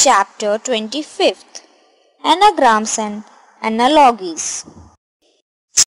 Chapter 25th Anagrams and Analogies.